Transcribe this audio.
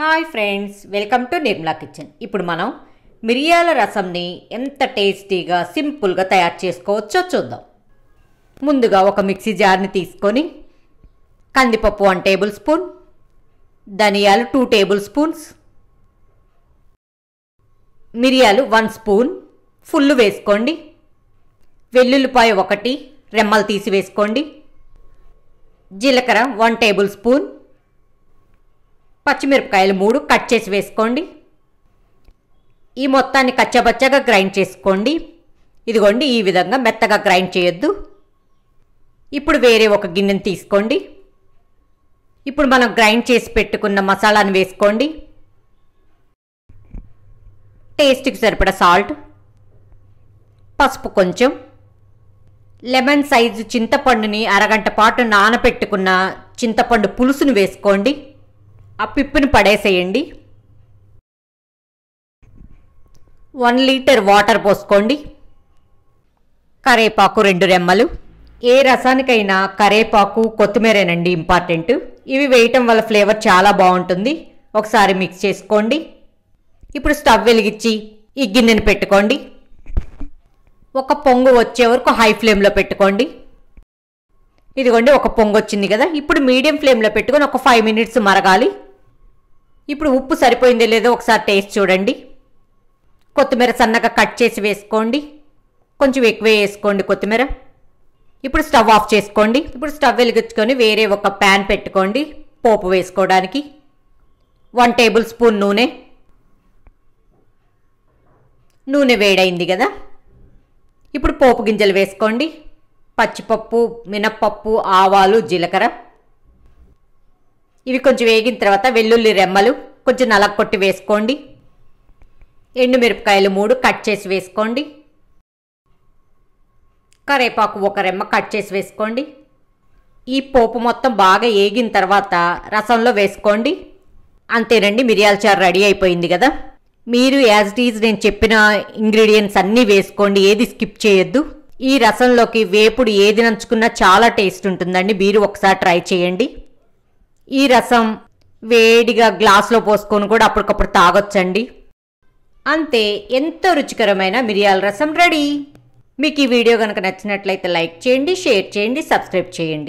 Hi friends welcome to Nirmala kitchen. ఇప్పుడు మనం మిరియాల రసంని ఎంత టేస్టీగా సింపుల్గా తయారు చేసుకోవచ్చో చూద్దాం. ముందుగా ఒక మిక్సీ జార్ని తీసుకొని కందిపప్పు వన్ టేబుల్ స్పూన్ ధనియాలు టూ టేబుల్ స్పూన్స్ మిరియాలు వన్ స్పూన్ ఫుల్ వేసుకోండి. వెల్లుల్లిపాయ ఒకటి రెమ్మలు తీసి వేసుకోండి. జీలకర్ర వన్ టేబుల్ స్పూన్ పచ్చిమిరపకాయలు మూడు కట్ చేసి వేసుకోండి. ఈ మొత్తాన్ని కచ్చబచ్చగా గ్రైండ్ చేసుకోండి. ఇదిగోండి ఈ విధంగా మెత్తగా గ్రైండ్ చేయొద్దు. ఇప్పుడు వేరే ఒక గిన్నెని తీసుకోండి. ఇప్పుడు మనం గ్రైండ్ చేసి పెట్టుకున్న మసాలాను వేసుకోండి. టేస్ట్కి సరిపడ సాల్ట్ పసుపు కొంచెం లెమన్ సైజు చింతపండుని అరగంట పాటు నానబెట్టుకున్న చింతపండు పులుసును వేసుకోండి. ఆ పిప్పుని పడేసేయండి. వన్ లీటర్ వాటర్ పోసుకోండి. కరేపాకు రెండు రెమ్మలు. ఏ రసానికైనా కరేపాకు కొత్తిమీరేనండి ఇంపార్టెంట్. ఇవి వేయటం వల్ల ఫ్లేవర్ చాలా బాగుంటుంది. ఒకసారి మిక్స్ చేసుకోండి. ఇప్పుడు స్టవ్ వెలిగించి ఈ గిన్నెని పెట్టుకోండి. ఒక పొంగు వచ్చే వరకు హై ఫ్లేమ్లో పెట్టుకోండి. ఇదిగోండి ఒక పొంగు వచ్చింది కదా. ఇప్పుడు మీడియం ఫ్లేమ్లో పెట్టుకొని ఒక ఫైవ్ మినిట్స్ మరగాలి. ఇప్పుడు ఉప్పు సరిపోయిందో లేదో ఒకసారి టేస్ట్ చూడండి. కొత్తిమీర సన్నగా కట్ చేసి వేసుకోండి. కొంచెం ఎక్కువే వేసుకోండి కొత్తిమీర. ఇప్పుడు స్టవ్ ఆఫ్ చేసుకోండి. ఇప్పుడు స్టవ్ వెలిగించుకొని వేరే ఒక ప్యాన్ పెట్టుకోండి పోపు వేసుకోవడానికి. వన్ టేబుల్ స్పూన్ నూనె. నూనె వేడైంది కదా. ఇప్పుడు పోపు గింజలు వేసుకోండి. పచ్చిపప్పు మినప్పప్పు ఆవాలు జీలకర్ర. ఇవి కొంచెం వేగిన తర్వాత వెల్లుల్లి రెమ్మలు కొంచెం నలగొట్టి వేసుకోండి. ఎండుమిరపకాయలు మూడు కట్ చేసి వేసుకోండి. కరేపాకు ఒక రెమ్మ కట్ చేసి వేసుకోండి. ఈ పోపు మొత్తం బాగా ఏగిన తర్వాత రసంలో వేసుకోండి. అంతేనండి మిరియాల చారు రెడీ అయిపోయింది కదా. మీరు యాజ్ ఇట్ ఈజ్ నేను చెప్పిన ఇంగ్రీడియంట్స్ అన్నీ వేసుకోండి ఏది స్కిప్ చేయొద్దు. ఈ రసంలోకి వేపుడు ఏది నంచుకున్నా చాలా టేస్ట్ ఉంటుందండి మీరు ఒకసారి ట్రై చేయండి. ఈ రసం వేడిగా గ్లాస్లో పోసుకొని కూడా అప్పటికప్పుడు తాగొచ్చండి. అంతే ఎంతో రుచికరమైన మిరియాల రసం రెడీ. మీకు ఈ వీడియో కనుక నచ్చినట్లయితే లైక్ చేయండి షేర్ చేయండి సబ్స్క్రైబ్ చేయండి.